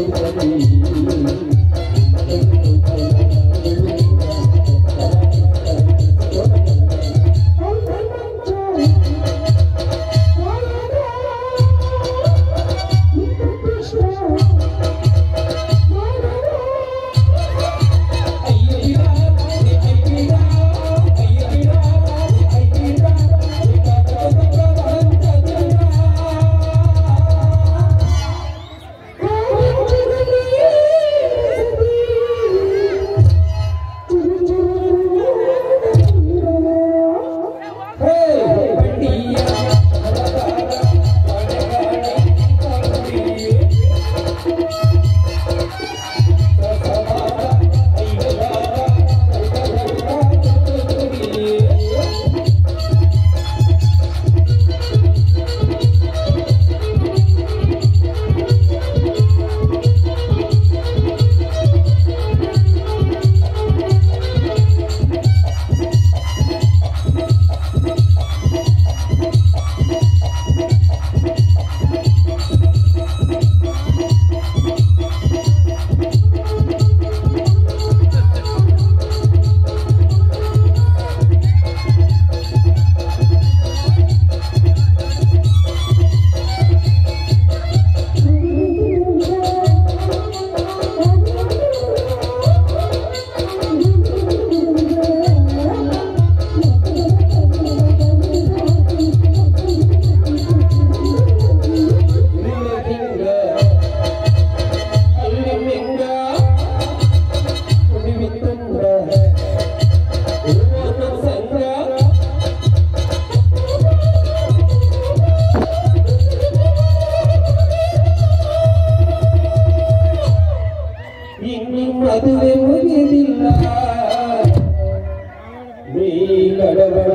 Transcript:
sou feliz. ಅದುವೆ ಮುಗಿದಿಲ್ಲ. Bee ಕಡಬಡ